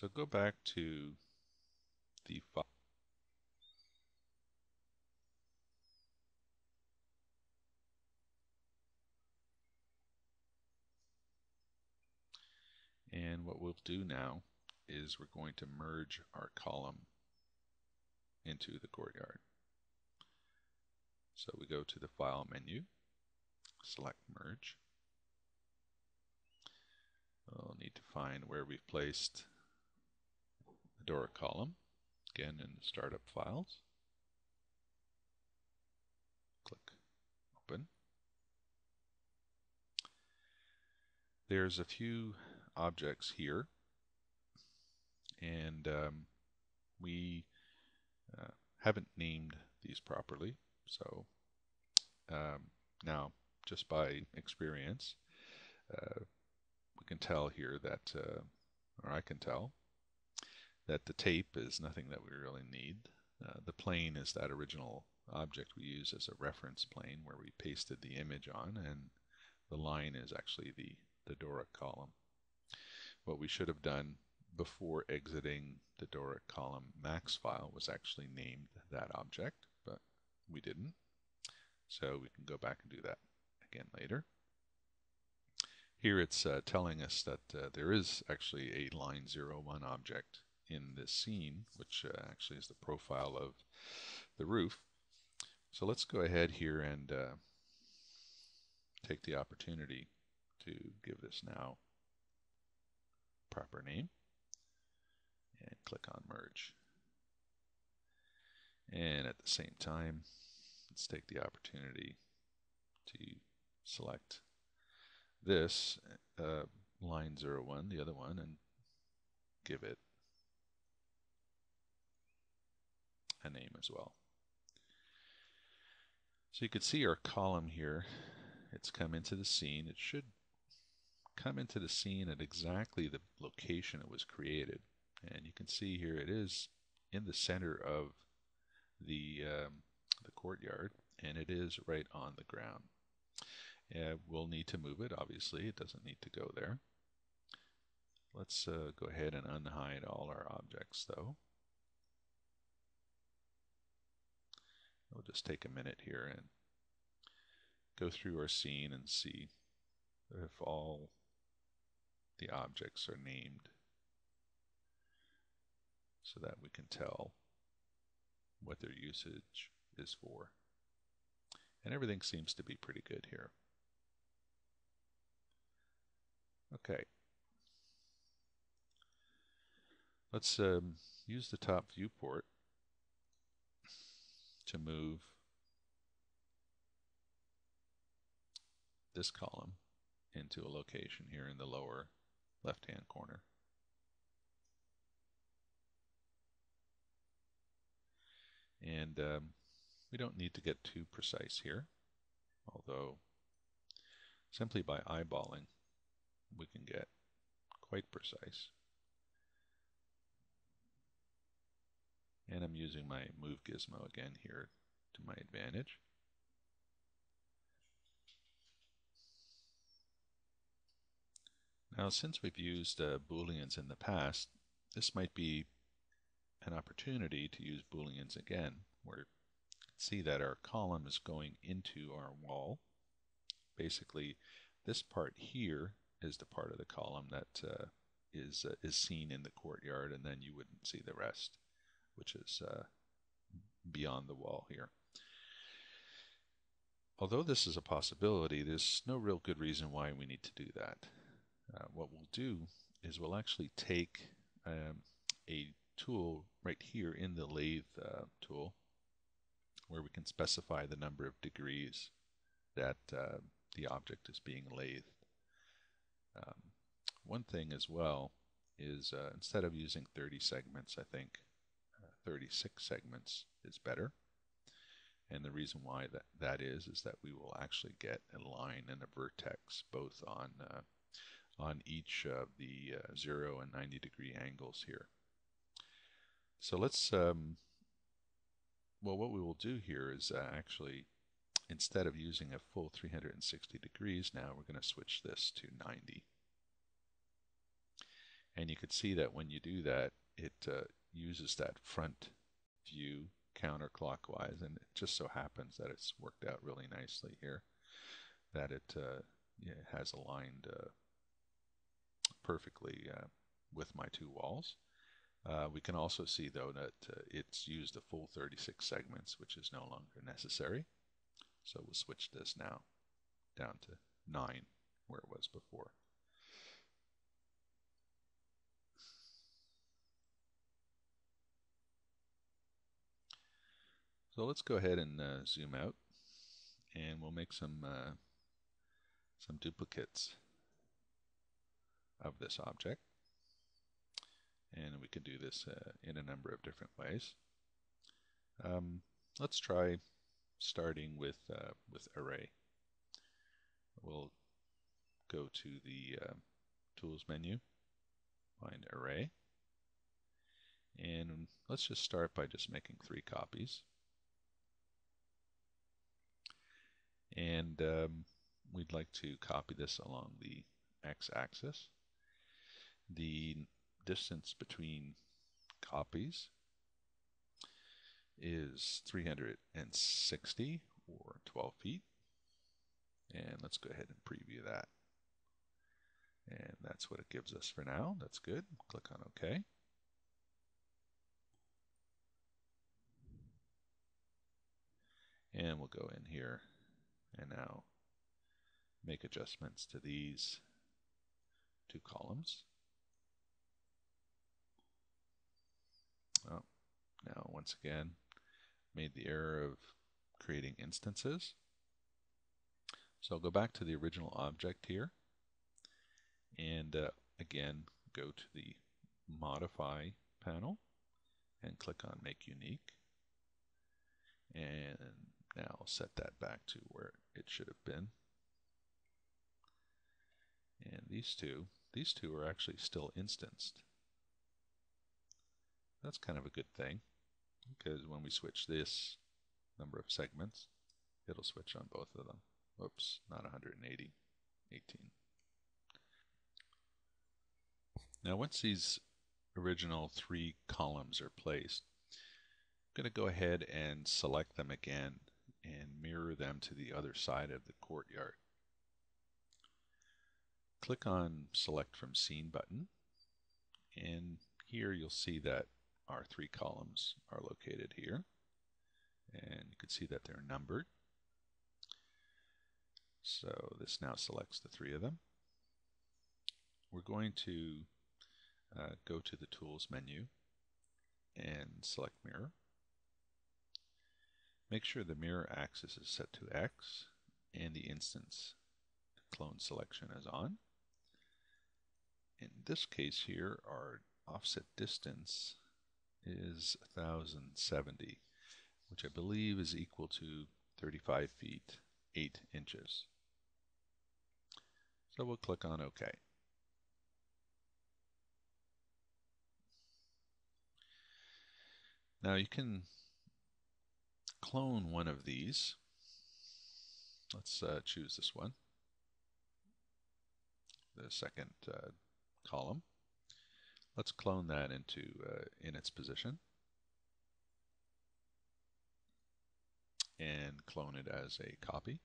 So go back to the file. And what we'll do now is we're going to merge our column into the courtyard. So we go to the File menu, select Merge. We'll need to find where we've placed the Doric column, again in the Startup Files. Click Open. There's a few objects here and um, we uh, haven't named these properly so um, now just by experience uh, we can tell here that uh, or I can tell that the tape is nothing that we really need uh, the plane is that original object we use as a reference plane where we pasted the image on and the line is actually the the Doric column what we should have done before exiting the Doric column max file was actually named that object, but we didn't. So we can go back and do that again later. Here it's uh, telling us that uh, there is actually a line 01 object in this scene, which uh, actually is the profile of the roof. So let's go ahead here and uh, take the opportunity to give this now proper name and click on merge. And at the same time, let's take the opportunity to select this uh, line 01, the other one, and give it a name as well. So you can see our column here. It's come into the scene. It should come into the scene at exactly the location it was created. And you can see here it is in the center of the, um, the courtyard and it is right on the ground. Uh, we'll need to move it, obviously. It doesn't need to go there. Let's uh, go ahead and unhide all our objects though. We'll just take a minute here and go through our scene and see if all the objects are named so that we can tell what their usage is for. And everything seems to be pretty good here. Okay. Let's um, use the top viewport to move this column into a location here in the lower left hand corner. And um, we don't need to get too precise here, although simply by eyeballing we can get quite precise. And I'm using my move gizmo again here to my advantage. Now, since we've used uh, booleans in the past, this might be an opportunity to use booleans again, where see that our column is going into our wall. Basically, this part here is the part of the column that uh, is uh, is seen in the courtyard, and then you wouldn't see the rest, which is uh, beyond the wall here. Although this is a possibility, there's no real good reason why we need to do that uh, what we'll do is we'll actually take um, a tool right here in the lathe uh, tool where we can specify the number of degrees that uh, the object is being lathed. Um, one thing as well is uh, instead of using 30 segments, I think 36 segments is better. And the reason why that, that is, is that we will actually get a line and a vertex both on uh, on each of the uh, 0 and 90 degree angles here. So let's, um, well what we will do here is uh, actually instead of using a full 360 degrees now we're going to switch this to 90. And you could see that when you do that, it uh, uses that front view counterclockwise, and it just so happens that it's worked out really nicely here, that it, uh, has aligned uh, perfectly uh, with my two walls. Uh, we can also see though that uh, it's used the full 36 segments, which is no longer necessary. So we'll switch this now down to 9 where it was before. So let's go ahead and uh, zoom out and we'll make some uh, some duplicates of this object and we can do this uh, in a number of different ways. Um, let's try starting with uh, with array. We'll go to the uh, tools menu, find array, and let's just start by just making three copies. And um, we'd like to copy this along the x-axis. The distance between copies is 360 or 12 feet. And let's go ahead and preview that. And that's what it gives us for now. That's good. Click on OK. And we'll go in here and now make adjustments to these two columns. Oh, now once again, made the error of creating instances. So I'll go back to the original object here and uh, again go to the modify panel and click on make unique and now set that back to where it should have been. And these two these two are actually still instanced. That's kind of a good thing because when we switch this number of segments it'll switch on both of them. Oops, not 180, 18. Now once these original three columns are placed, I'm going to go ahead and select them again and mirror them to the other side of the courtyard. Click on Select from Scene button and here you'll see that our three columns are located here and you can see that they're numbered. So this now selects the three of them. We're going to uh, go to the Tools menu and select Mirror. Make sure the mirror axis is set to X and the instance clone selection is on. In this case here, our offset distance is 1070, which I believe is equal to 35 feet 8 inches. So we'll click on OK. Now you can clone one of these. Let's uh, choose this one, the second uh, column. Let's clone that into uh, in its position and clone it as a copy.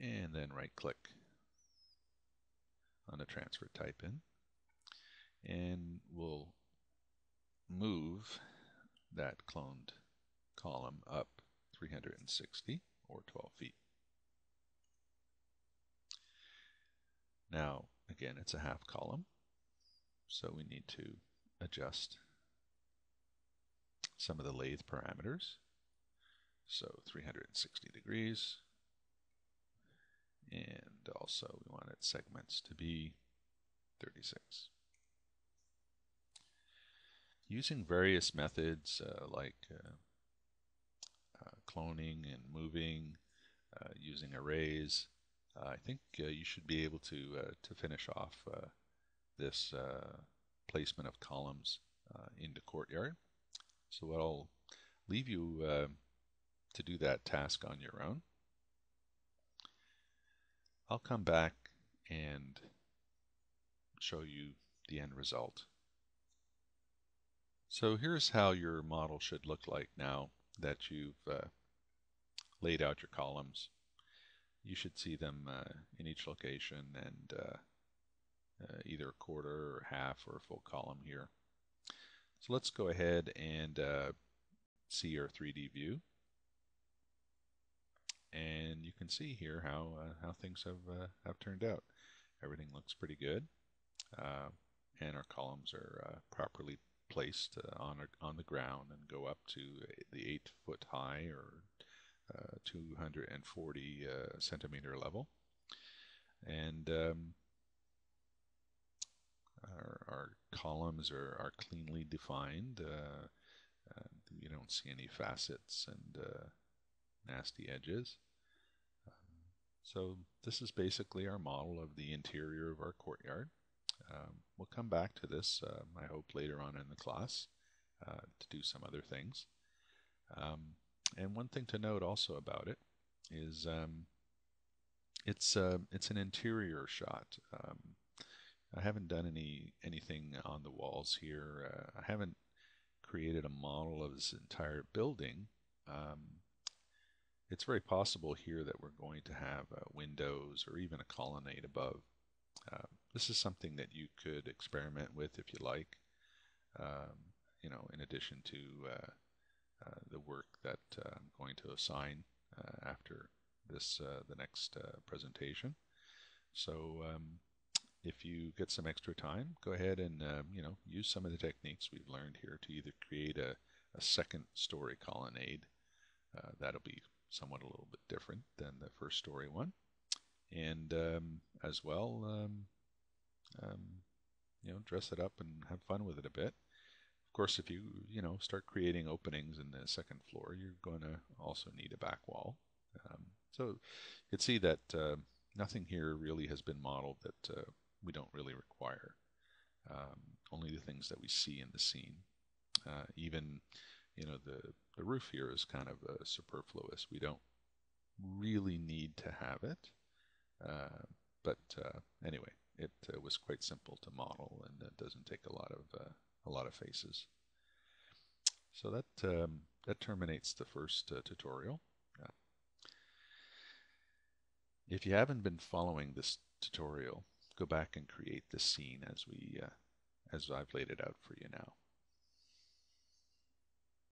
and then right click on the transform type in and we'll move that cloned column up 360 or 12 feet. Now again it's a half column so we need to adjust some of the lathe parameters so 360 degrees and also we want its segments to be 36. Using various methods uh, like uh, uh, cloning and moving, uh, using arrays, I think you should be able to, to finish off this placement of columns into Courtyard. So I'll leave you to do that task on your own. I'll come back and show you the end result. So here's how your model should look like now that you've uh, laid out your columns. You should see them uh, in each location and uh, uh either a quarter or half or a full column here. So let's go ahead and uh, see our 3D view. And you can see here how uh, how things have have turned out. Everything looks pretty good, and our columns are properly placed uh, on a, on the ground and go up to the eight foot high or uh, 240 uh, centimeter level. And um, our, our, columns are, are cleanly defined. Uh, you don't see any facets and uh, nasty edges. Um, so this is basically our model of the interior of our courtyard. Um, we'll come back to this, uh, I hope, later on in the class uh, to do some other things. Um, and one thing to note also about it is um, it's uh, it's an interior shot. Um, I haven't done any anything on the walls here. Uh, I haven't created a model of this entire building. It's very possible here that we're going to have uh, windows or even a colonnade above. Um, this is something that you could experiment with if you like, um, you know, in addition to uh, uh, the work that uh, I'm going to assign uh, after this uh, the next presentation. So um, if you get some extra time, go ahead and um, you know use some of the techniques we've learned here to either create a, a second story colonnade. that'll be somewhat a little bit different than the first story one and um, as well, um, um, you know, dress it up and have fun with it a bit. Of course, if you you know start creating openings in the second floor, you're going to also need a back wall. Um, so you can see that uh, nothing here really has been modeled that uh, we don't really require. Um, only the things that we see in the scene. Uh, even you know the the roof here is kind of uh, superfluous. We don't really need to have it. Uh, but uh, anyway, it uh, was quite simple to model and it doesn't take a lot of a lot of faces. So that um, that terminates the first tutorial. If you haven't been following this tutorial, go back and create the scene as we uh, as I've laid it out for you now.